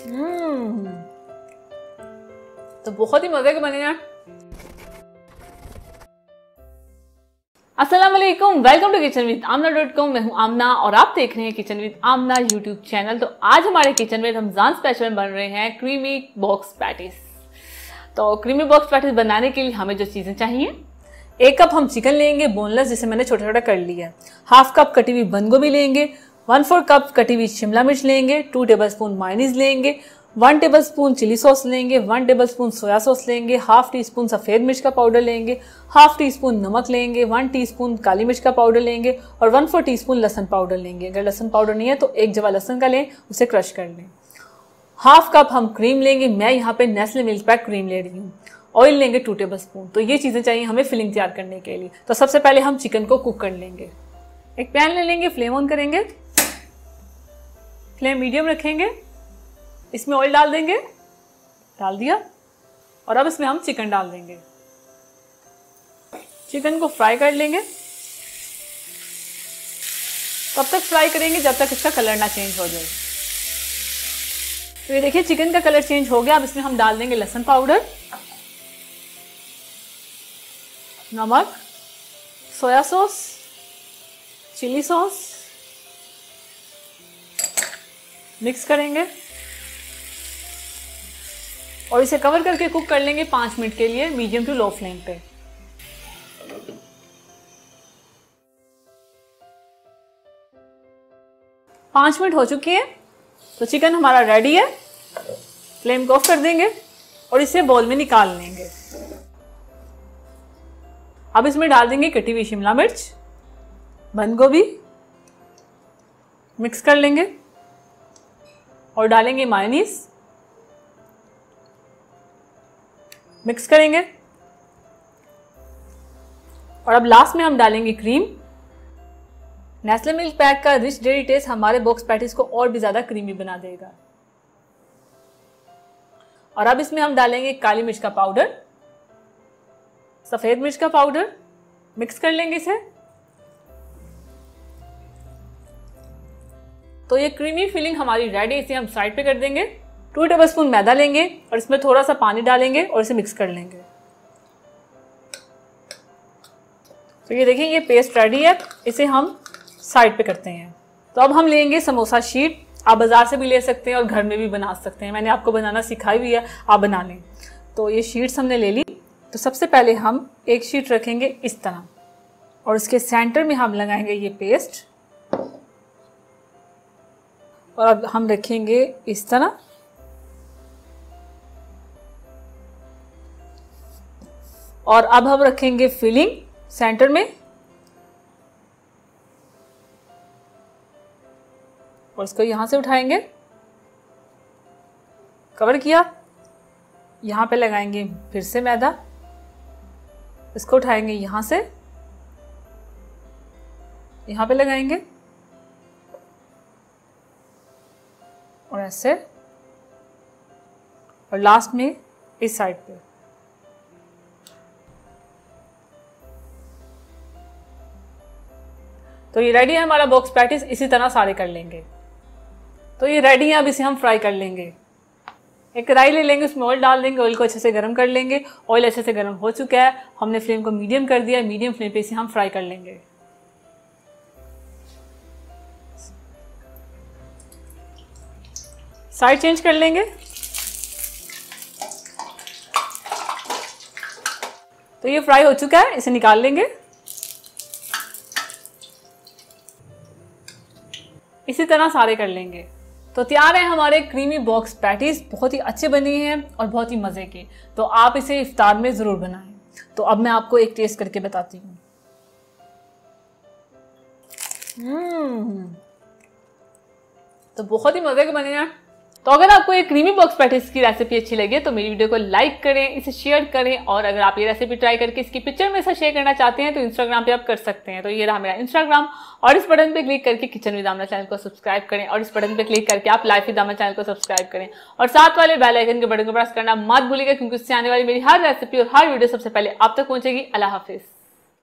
हम्म तो बहुत ही मज़े के बने यार अस्सलाम वालेकुम to kitchen with Aamna dot com मैं हूँ आमना और आप देख रहे हैं kitchen with Aamna YouTube channel तो आज हमारे किचन में रमज़ान स्पेशल बन रहे हैं क्रीमी बॉक्स पैटिस तो क्रीमी बॉक्स पैटिस बनाने के लिए हमें जो चीज़ें चाहिए, एक कप हम चिकन लेंगे बोनलेस जिसे मैंने छोटा छोटा कर लिया। है हाफ़ कप कटी हुई बंद गोभी लेंगे वन फोर कप कटी हुई शिमला मिर्च लेंगे टू टेबल स्पून माइनीज लेंगे one tablespoon chilli sauce लेंगे one tablespoon soya sauce लेंगे हाफ़ टी स्पून सफ़ेद मिर्च का पाउडर लेंगे हाफ़ टी स्पून नमक लेंगे वन टी स्पून काली मिर्च का पाउडर लेंगे और वन फोर टी स्पून लहसन पाउडर लेंगे। अगर लहसन पाउडर नहीं है तो एक जवा लहसन का लें, उसे क्रश कर लें। हाफ़ कप हम क्रीम लेंगे, मैं यहाँ पे नेस्ले मिल्क पैक क्रीम ले रही हूँ। ऑयल लेंगे टू टेबल स्पून तो ये चीज़ें चाहिए हमें फिलिंग तैयार करने के लिए। तो सबसे पहले हम चिकन को कुक कर लेंगे। एक पैन ले लेंगे फ्लेम ऑन करेंगे। फ्लेम मीडियम रखेंगे, इसमें ऑयल डाल देंगे, डाल दिया, और अब इसमें हम चिकन डाल देंगे। चिकन को फ्राई कर लेंगे। तब तक फ्राई करेंगे जब तक इसका कलर ना चेंज हो जाए। तो ये देखिए चिकन का कलर चेंज हो गया। अब इसमें हम डाल देंगे लहसुन पाउडर नमक soya sauce chilli sauce mix करेंगे। और इसे कवर करके कुक कर लेंगे पाँच मिनट के लिए मीडियम टू लो फ्लेम पे। पाँच मिनट हो चुकी है तो चिकन हमारा रेडी है। फ्लेम को ऑफ़ कर देंगे और इसे बॉल में निकाल लेंगे। अब इसमें डाल देंगे कटी हुई शिमला मिर्च, बंद गोभी मिक्स कर लेंगे। और डालेंगे मायनीस। मिक्स करेंगे। और अब लास्ट में हम डालेंगे क्रीम नेस्ले मिल्क पैक का रिच डेरी टेस्ट हमारे बॉक्स पैटिस को और भी ज़्यादा क्रीमी बना देगा। और अब इसमें हम डालेंगे काली मिर्च का पाउडर सफ़ेद मिर्च का पाउडर मिक्स कर लेंगे इसे। तो ये क्रीमी फिलिंग हमारी रेडी इसे हम साइड पे कर देंगे। टू टेबल स्पून मैदा लेंगे और इसमें थोड़ा सा पानी डालेंगे और इसे मिक्स कर लेंगे। तो ये देखिए ये पेस्ट रेडी है, इसे हम साइड पे करते हैं। तो अब हम लेंगे समोसा शीट आप बाज़ार से भी ले सकते हैं और घर में भी बना सकते हैं। मैंने आपको बनाना सिखाई हुई है, आप बना लें। तो ये शीट्स हमने ले ली। तो सबसे पहले हम एक शीट रखेंगे इस तरह और इसके सेंटर में हम लगाएँगे ये पेस्ट और अब हम रखेंगे इस तरह। और अब हम रखेंगे फिलिंग सेंटर में। और इसको यहाँ से उठाएँगे। कवर किया। यहाँ पे लगाएँगे फिर से मैदा। इसको उठाएँगे यहाँ से। यहाँ पे लगाएँगे। ऐसे और लास्ट में इस साइड पे। तो ये रेडी है हमारा बॉक्स पैटिस इसी तरह सारे कर लेंगे। तो ये रेडी है, अब इसे हम फ्राई कर लेंगे। एक कढ़ाई ले लेंगे, उसमें ऑयल डाल देंगे ऑयल को अच्छे से गर्म कर लेंगे। ऑयल अच्छे से गर्म हो चुका है, हमने फ्लेम को मीडियम कर दिया मीडियम फ्लेम पे इसे हम फ्राई कर लेंगे। साइड चेंज कर लेंगे। तो ये फ्राई हो चुका है, इसे निकाल लेंगे। इसी तरह सारे कर लेंगे। तो तैयार है हमारे क्रीमी बॉक्स पैटीज बहुत ही अच्छे बने हैं और बहुत ही मज़े के। तो आप इसे इफ्तार में ज़रूर बनाएँ। तो अब मैं आपको एक टेस्ट करके बताती हूँ। तो बहुत ही मज़े के बने हैं। तो अगर आपको ये क्रीमी बॉक्स पैटिस की रेसिपी अच्छी लगे तो मेरी वीडियो को लाइक करें, इसे शेयर करें, और अगर आप ये रेसिपी ट्राई करके इसकी पिक्चर में से शेयर करना चाहते हैं तो इंस्टाग्राम पे आप कर सकते हैं। तो ये रहा मेरा इंस्टाग्राम और इस बटन पे क्लिक करके किचन विद आमना चैनल को सब्सक्राइब करें, और इस बटन पे क्लिक करके आप लाइफ विद आमना चैनल को सब्सक्राइब करें। और साथ वाले बेल आइकन के बटन को प्रेस करना मत भूलिएगा, क्योंकि उससे आने वाली मेरी हर रेसिपी और हर वीडियो सबसे पहले आप तक पहुंचेगी। अल्लाह हाफिज़।